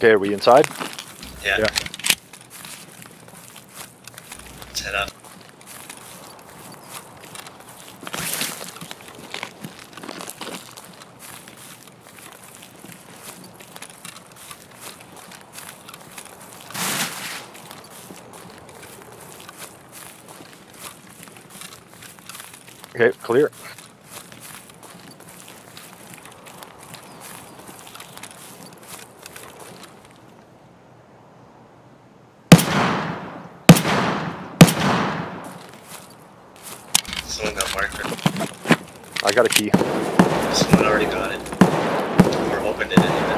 Okay, are we inside? Yeah. Yeah. Let's head up. Okay, clear. Someone got marker. I got a key. Someone already got it. Or opened it anyway.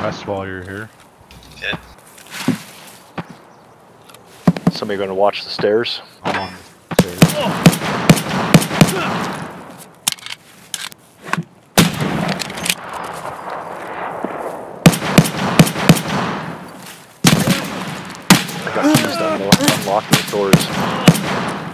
Rest while you're here. Okay. Somebody gonna watch the stairs? I'm on the stairs. Oh! Got keys down low. Unlocking the doors.